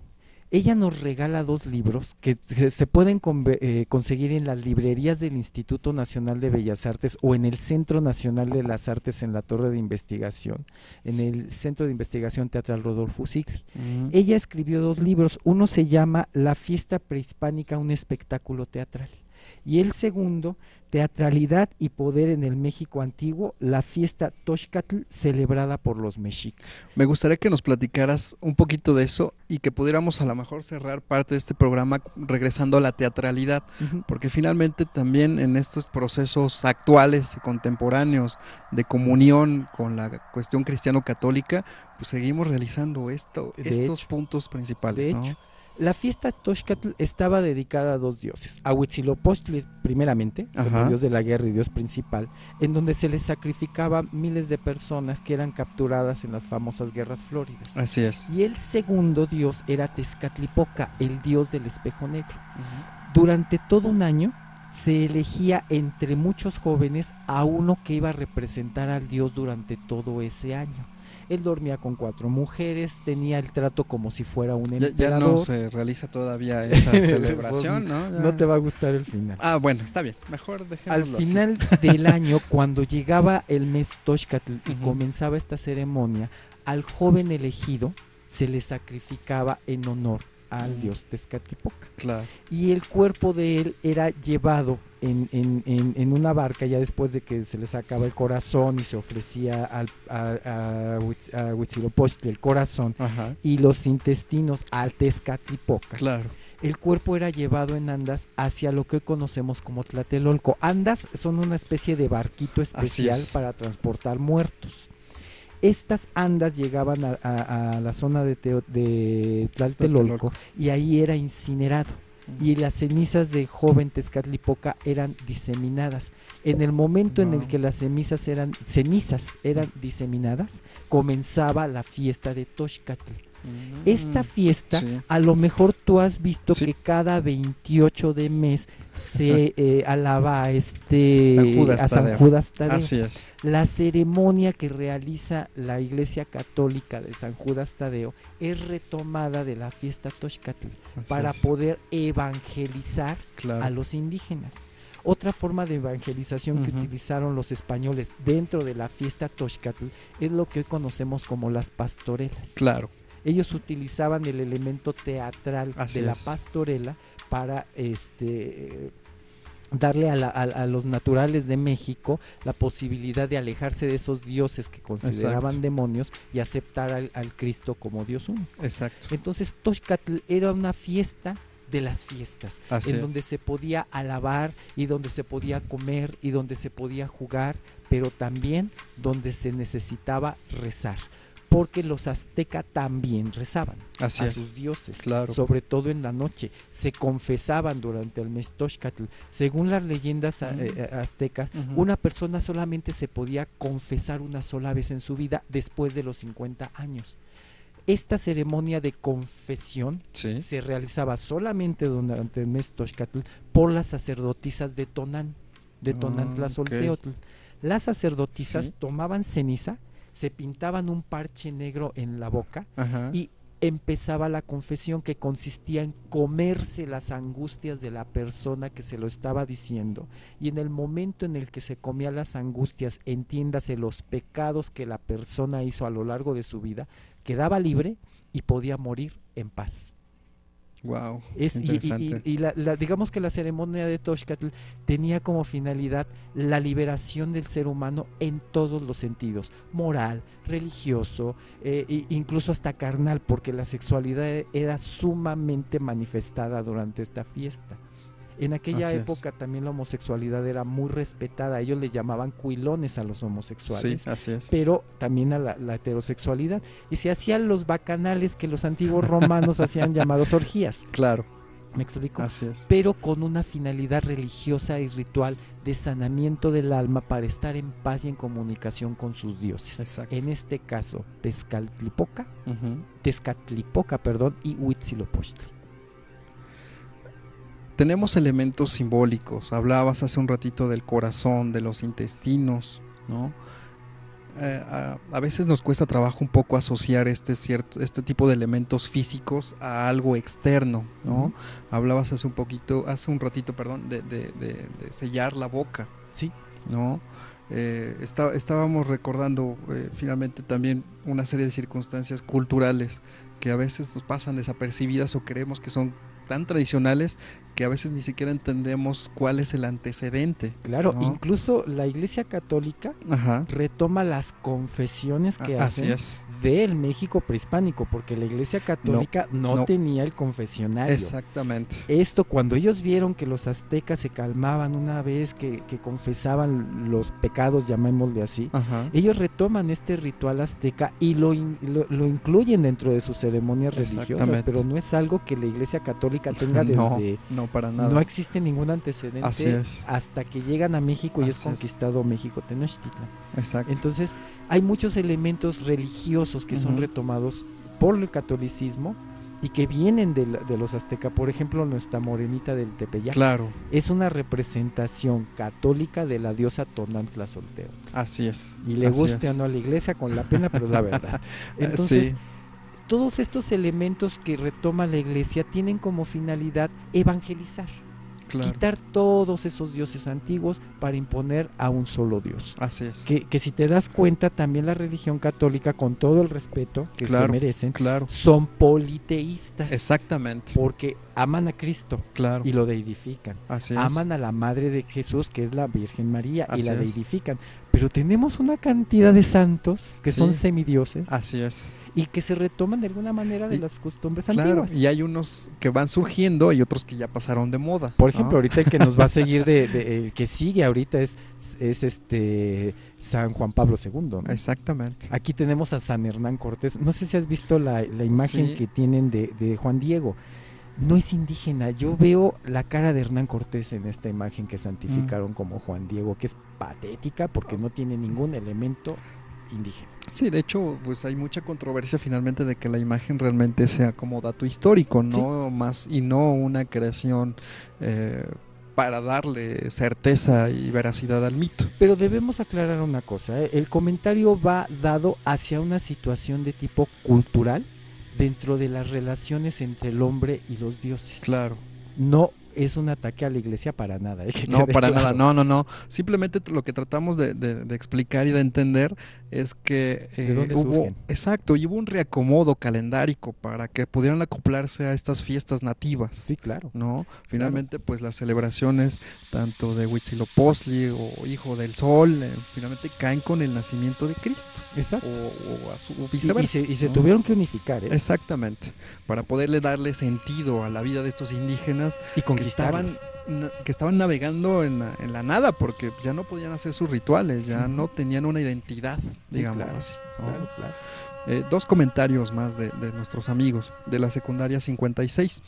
ella nos regala dos libros que se pueden eh, conseguir en las librerías del Instituto Nacional de Bellas Artes o en el Centro Nacional de las Artes en la Torre de Investigación, en el Centro de Investigación Teatral Rodolfo Sigli. Ella escribió dos libros, uno se llama La fiesta prehispánica, un espectáculo teatral, y el segundo Teatralidad y Poder en el México Antiguo, la fiesta Toshcatl celebrada por los mexicas. Me gustaría que nos platicaras un poquito de eso y que pudiéramos a lo mejor cerrar parte de este programa regresando a la teatralidad, porque finalmente también en estos procesos actuales y contemporáneos de comunión con la cuestión cristiano-católica, pues seguimos realizando esto, estos puntos principales. ¿no? La fiesta Toshcatl estaba dedicada a dos dioses, a Huitzilopochtli primeramente, como dios de la guerra y dios principal, en donde se les sacrificaba miles de personas que eran capturadas en las famosas guerras flóridas. Así es. Y el segundo dios era Tezcatlipoca, el dios del espejo negro. Durante todo un año se elegía entre muchos jóvenes a uno que iba a representar al dios durante todo ese año. Él dormía con cuatro mujeres, tenía el trato como si fuera un emperador. Ya, no se realiza todavía esa celebración, ¿no? No te va a gustar el final. Ah, bueno, está bien. Mejor Al final del año, cuando llegaba el mes Toshkatl y comenzaba esta ceremonia, al joven elegido se le sacrificaba en honor al dios Tezcatlipoca. Claro. Y el cuerpo de él era llevado en, en, en, una barca ya después de que se le sacaba el corazón y se ofrecía al, a, a, Huitzilopochtli el corazón y los intestinos al Tezcatlipoca. Claro. El cuerpo era llevado en andas hacia lo que conocemos como Tlatelolco. Andas son una especie de barquito especial para transportar muertos. Estas andas llegaban a, la zona de, de Tlatelolco y ahí era incinerado y las cenizas de joven Tezcatlipoca eran diseminadas. En el momento en el que las cenizas eran, cenizas eran diseminadas, comenzaba la fiesta de Toshcatl. Esta mm, fiesta, a lo mejor tú has visto que cada 28 de mes se eh, alaba a este a San Judas Tadeo. Así es. La ceremonia que realiza la Iglesia Católica de San Judas Tadeo es retomada de la fiesta Toshcatl para poder evangelizar a los indígenas. Otra forma de evangelización que utilizaron los españoles dentro de la fiesta Toxcatl es lo que hoy conocemos como las pastorelas. Claro. Ellos utilizaban el elemento teatral de la pastorela para este darle a, los naturales de México la posibilidad de alejarse de esos dioses que consideraban demonios y aceptar al, Cristo como Dios uno. Exacto. Entonces Toxcatl era una fiesta de las fiestas, en donde se podía alabar y donde se podía comer y donde se podía jugar, pero también donde se necesitaba rezar porque los aztecas también rezaban a sus dioses, sobre todo en la noche. Se confesaban durante el mes Toxcatl. Según las leyendas eh, eh, aztecas, una persona solamente se podía confesar una sola vez en su vida después de los 50 años. Esta ceremonia de confesión se realizaba solamente durante el mes Toxcatl por las sacerdotisas de Tonán, de Tonán Tlazolteotl. Las sacerdotisas tomaban ceniza se pintaban un parche negro en la boca y empezaba la confesión que consistía en comerse las angustias de la persona que se lo estaba diciendo y en el momento en el que se comía las angustias, entiéndase los pecados que la persona hizo a lo largo de su vida, quedaba libre y podía morir en paz. Wow. y, la, digamos que la ceremonia de Toshkatl tenía como finalidad la liberación del ser humano en todos los sentidos, moral, religioso, eh, incluso hasta carnal, porque la sexualidad era sumamente manifestada durante esta fiesta. En aquella época también la homosexualidad era muy respetada, ellos le llamaban cuilones a los homosexuales, pero también a la, heterosexualidad. Y se hacían los bacanales que los antiguos romanos hacían llamados orgías. Claro. ¿Me explico? Así es. Pero con una finalidad religiosa y ritual de sanamiento del alma para estar en paz y en comunicación con sus dioses. En este caso, Tezcatlipoca, Tezcatlipoca, perdón, y Huitzilopochtli tenemos elementos simbólicos. Hablabas hace un ratito del corazón, de los intestinos, ¿no? Eh, a, veces nos cuesta trabajo un poco asociar este cierto este tipo de elementos físicos a algo externo, ¿no? Hablabas hace un poquito, hace un ratito, perdón, de, sellar la boca, sí, ¿no? Eh, estábamos recordando eh, finalmente también una serie de circunstancias culturales que a veces nos pasan desapercibidas o creemos que son tan tradicionales que a veces ni siquiera entendemos cuál es el antecedente. Claro, incluso la Iglesia Católica retoma las confesiones que hace del México prehispánico, porque la Iglesia Católica no, tenía el confesionario. Exactamente. Esto, cuando ellos vieron que los aztecas se calmaban una vez que, confesaban los pecados, llamémosle así, ellos retoman este ritual azteca y lo, lo, incluyen dentro de sus ceremonias religiosas, pero no es algo que la Iglesia Católica tenga desde... No, para nada. No existe ningún antecedente hasta que llegan a México y es conquistado México Tenochtitlan. Exacto. Entonces, hay muchos elementos religiosos que son retomados por el catolicismo y que vienen de, los aztecas. Por ejemplo, nuestra morenita del Tepeyac. Claro. Es una representación católica de la diosa Tonantla Soltero. Así es. Y le guste o no a la iglesia con la pena, pero es la verdad. Entonces, todos estos elementos que retoma la iglesia tienen como finalidad evangelizar. Quitar todos esos dioses antiguos para imponer a un solo Dios. Así es. Que, si te das cuenta, también la religión católica, con todo el respeto que se merecen, claro. son politeístas. Exactamente. Porque aman a Cristo claro. y lo deidifican. Así aman a la Madre de Jesús, que es la Virgen María, y la deidifican. Pero tenemos una cantidad de santos que son semidioses. Así es y que se retoman de alguna manera de las costumbres claro, Y hay unos que van surgiendo y otros que ya pasaron de moda. Por ejemplo, ahorita el que nos va a seguir de, el que sigue ahorita es, es este San Juan Pablo II. Exactamente. Aquí tenemos a San Hernán Cortés. No sé si has visto la, imagen que tienen de, de Juan Diego no es indígena. Yo veo la cara de Hernán Cortés en esta imagen que santificaron mm. como Juan Diego, que es patética porque no tiene ningún elemento indígena. Sí, de hecho, pues hay mucha controversia finalmente de que la imagen realmente sea como dato histórico, no más y no una creación eh, para darle certeza y veracidad al mito. Pero debemos aclarar una cosa, ¿eh? el comentario va dado hacia una situación de tipo cultural dentro de las relaciones entre el hombre y los dioses. Claro. No es un ataque a la iglesia para nada. ¿eh? no, para nada, no, no, no. Simplemente lo que tratamos de, explicar y de entender es que eh, hubo, exacto, y hubo un reacomodo calendárico para que pudieran acoplarse a estas fiestas nativas. Sí, claro. ¿No? Finalmente, pues las celebraciones tanto de Huitzilopochtli o Hijo del Sol, eh, finalmente caen con el nacimiento de Cristo. Exacto. O, a su, viceversa. Y, se, tuvieron que unificar. ¿eh? Exactamente. Para poderle darle sentido a la vida de estos indígenas y que estaban que estaban navegando en la, nada porque ya no podían hacer sus rituales, ya no tenían una identidad, digamos así. Eh, dos comentarios más de, nuestros amigos de la secundaria 56.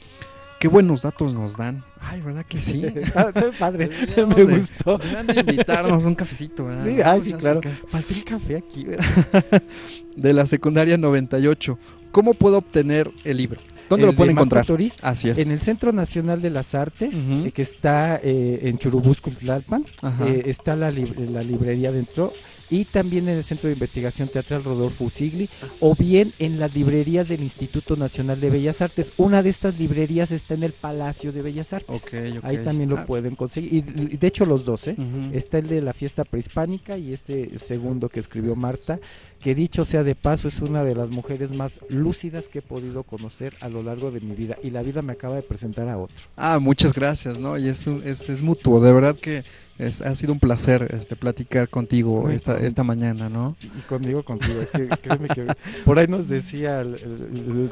Qué buenos datos nos dan. Ay, ¿verdad que sí? Ah, padre, me gustó. De, invitarnos un cafecito, ¿verdad? Sí, ay, sí, claro. Falta el café aquí, ¿verdad? de la secundaria 98. ¿Cómo puedo obtener el libro? ¿Dónde lo pueden encontrar? Así es. En el Centro Nacional de las Artes, eh, que está eh, en Churubusco, Tlalpan. Eh, está la, la librería dentro y también en el Centro de Investigación Teatral Rodolfo Usigli o bien en las librerías del Instituto Nacional de Bellas Artes. Una de estas librerías está en el Palacio de Bellas Artes. Ahí también lo ah. pueden conseguir. Y de hecho los dos, ¿eh? Está el de la fiesta prehispánica y este segundo que escribió Marta, que dicho sea de paso es una de las mujeres más lúcidas que he podido conocer a lo largo de mi vida y la vida me acaba de presentar a otro. Ah, muchas gracias, ¿no? Y es, es, es mutuo, de verdad que ha sido un placer este, platicar contigo esta, esta mañana, ¿no? Y conmigo, contigo. Es que créeme que por ahí nos decía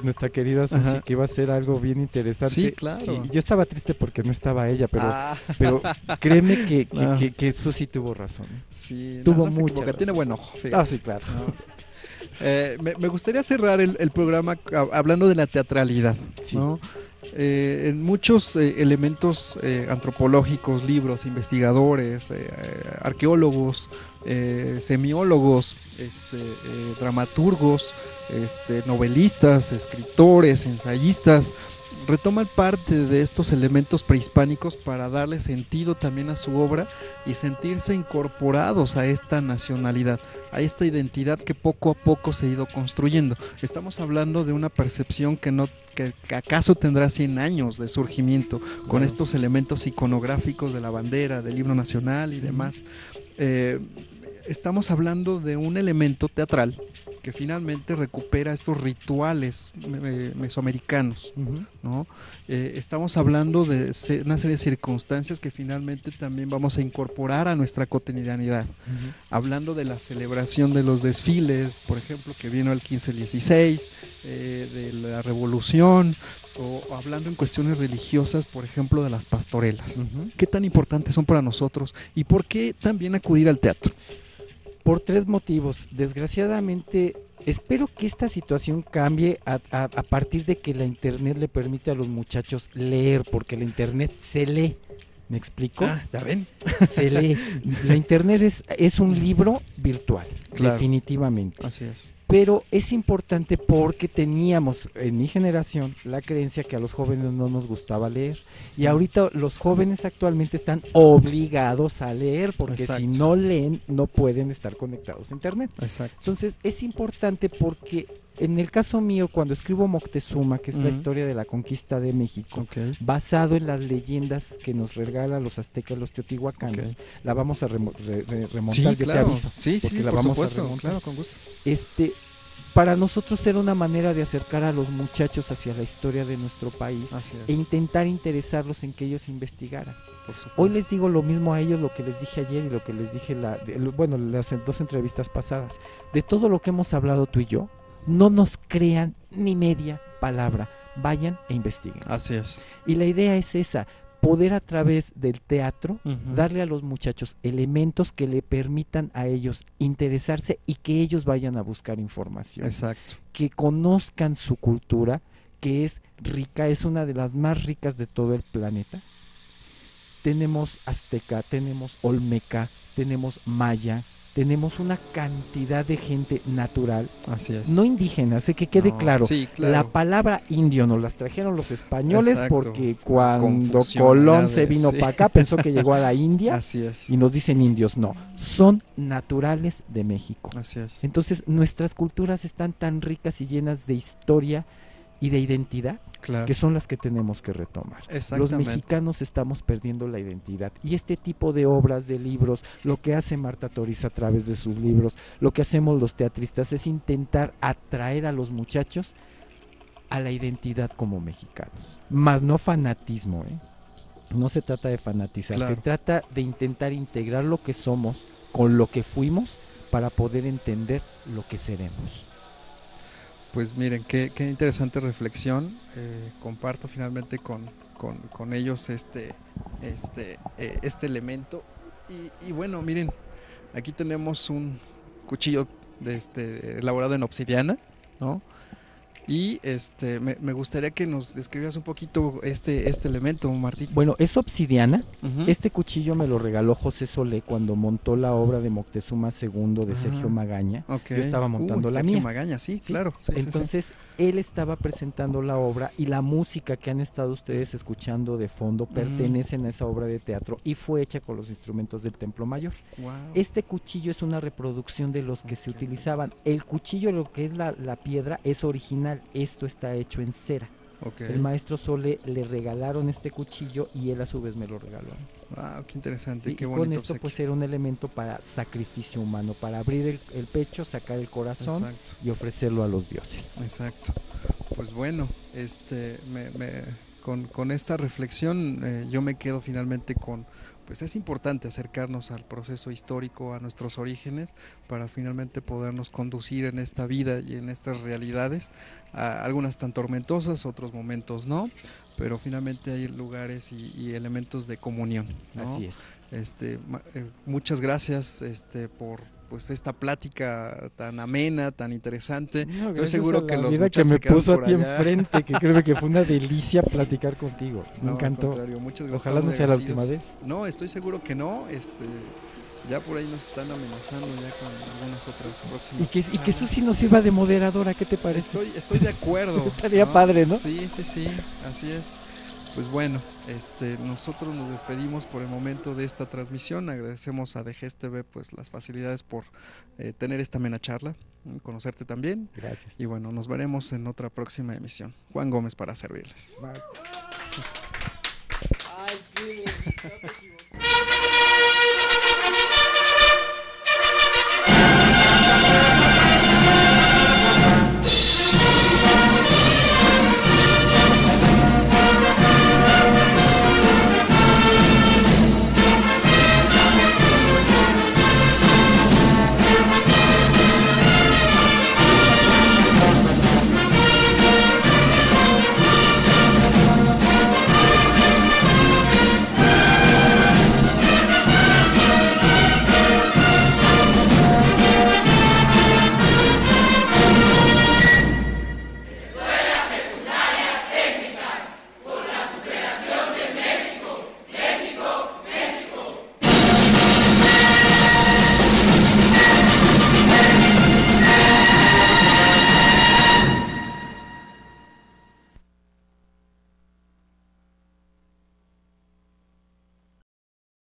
nuestra querida Susi que iba a ser algo bien interesante. Sí, claro. yo estaba triste porque no estaba ella, pero, ah. pero créeme que, que, que, Susi tuvo razón. Sí, tuvo mucho. Tiene buen ojo. Ah, sí, claro. Eh, me, gustaría cerrar el, el, programa hablando de la teatralidad, ¿no? Eh, en muchos eh, elementos eh, antropológicos, libros, investigadores, arqueólogos, semiólogos, este, dramaturgos, este, novelistas, escritores, ensayistas, retoman parte de estos elementos prehispánicos para darle sentido también a su obra y sentirse incorporados a esta nacionalidad, a esta identidad que poco a poco se ha ido construyendo. Estamos hablando de una percepción que no que, acaso tendrá 100 años de surgimiento con estos elementos iconográficos de la bandera, del libro nacional y demás. Eh, estamos hablando de un elemento teatral que finalmente recupera estos rituales mesoamericanos. ¿no? Eh, estamos hablando de una serie de circunstancias que finalmente también vamos a incorporar a nuestra cotidianidad. Hablando de la celebración de los desfiles, por ejemplo, que vino el 15-16, eh, de la revolución, o hablando en cuestiones religiosas, por ejemplo, de las pastorelas. ¿Qué tan importantes son para nosotros y por qué también acudir al teatro? Por tres motivos. Desgraciadamente, espero que esta situación cambie a, partir de que la Internet le permite a los muchachos leer, porque la Internet se lee. ¿Me explico? Ah, ya ven. Se lee. La Internet es, es un libro virtual, definitivamente. Así es. Pero es importante porque teníamos en mi generación la creencia que a los jóvenes no nos gustaba leer. Y ahorita los jóvenes actualmente están obligados a leer porque si no leen no pueden estar conectados a Internet. Exacto. Entonces es importante porque en el caso mío, cuando escribo Moctezuma, que es la historia de la conquista de México, basado en las leyendas que nos regalan los aztecas, los teotihuacanos, la vamos a remontar, sí, claro. Sí, sí, la por vamos supuesto, claro, con gusto. Este, para nosotros era una manera de acercar a los muchachos hacia la historia de nuestro país e intentar interesarlos en que ellos investigaran. Hoy les digo lo mismo a ellos, lo que les dije ayer y lo que les dije, la, bueno, las dos entrevistas pasadas. De todo lo que hemos hablado tú y yo, no nos crean ni media palabra. Vayan e investiguen. Así es. Y la idea es esa, poder a través del teatro darle a los muchachos elementos que le permitan a ellos interesarse y que ellos vayan a buscar información. Exacto. Que conozcan su cultura, que es rica, es una de las más ricas de todo el planeta. Tenemos azteca, tenemos olmeca, tenemos maya, tenemos una cantidad de gente natural, Así es. no indígena, sé que quede claro. La palabra indio nos las trajeron los españoles porque cuando Colón se vino para acá pensó que llegó a la India Así es. y nos dicen indios, no, son naturales de México. Así es. Entonces nuestras culturas están tan ricas y llenas de historia y de identidad que son las que tenemos que retomar. Los mexicanos estamos perdiendo la identidad y este tipo de obras, de libros, lo que hace Marta Toriz a través de sus libros, lo que hacemos los teatristas es intentar atraer a los muchachos a la identidad como mexicanos, más no fanatismo, ¿eh? No se trata de fanatizar, se trata de intentar integrar lo que somos con lo que fuimos para poder entender lo que seremos. Pues miren, qué, qué interesante reflexión. Eh, comparto finalmente con, con, ellos este, este, eh, este elemento. Y, y, bueno, miren, aquí tenemos un cuchillo de este, elaborado en obsidiana, ¿no? Y este, me, gustaría que nos describas un poquito este, este elemento, Martín. Bueno, es obsidiana. Este cuchillo me lo regaló José Solé cuando montó la obra de Moctezuma II de Sergio Magaña. Yo estaba montando la Sergio Magaña, sí, claro. Entonces, él estaba presentando la obra y la música que han estado ustedes escuchando de fondo pertenecen a esa obra de teatro y fue hecha con los instrumentos del Templo Mayor. Este cuchillo es una reproducción de los que se utilizaban. El cuchillo, lo que es la, la piedra, es original. Esto está hecho en cera. El maestro Sole le regalaron este cuchillo y él a su vez me lo regaló. Wow, qué interesante, qué y Con esto pues era un elemento para sacrificio humano, para abrir el, pecho, sacar el corazón y ofrecerlo a los dioses. Exacto. Pues bueno, este, con, con, esta reflexión eh, yo me quedo finalmente con pues es importante acercarnos al proceso histórico, a nuestros orígenes, para finalmente podernos conducir en esta vida y en estas realidades, algunas tan tormentosas, otros momentos no, pero finalmente hay lugares y, elementos de comunión. Así es. Este, eh, muchas gracias este, por pues esta plática tan amena, tan interesante. Estoy seguro que los vida que me puso a ti enfrente, que creo que fue una delicia platicar contigo. Me encantó. Muchas gracias. Ojalá no sea la última vez. No, estoy seguro que no. Este, ya por ahí nos están amenazando ya con algunas otras próximas. Y que, y que Susi nos sirva de moderadora, ¿qué te parece? Estoy, estoy de acuerdo. Estaría padre, ¿no? Sí, sí, sí, así es. Pues bueno, este, nosotros nos despedimos por el momento de esta transmisión. Agradecemos a DGS TV pues, las facilidades por eh, tener esta amena charla, conocerte también. Gracias. Y bueno, nos veremos en otra próxima emisión. Juan Gómez para servirles. Ay, qué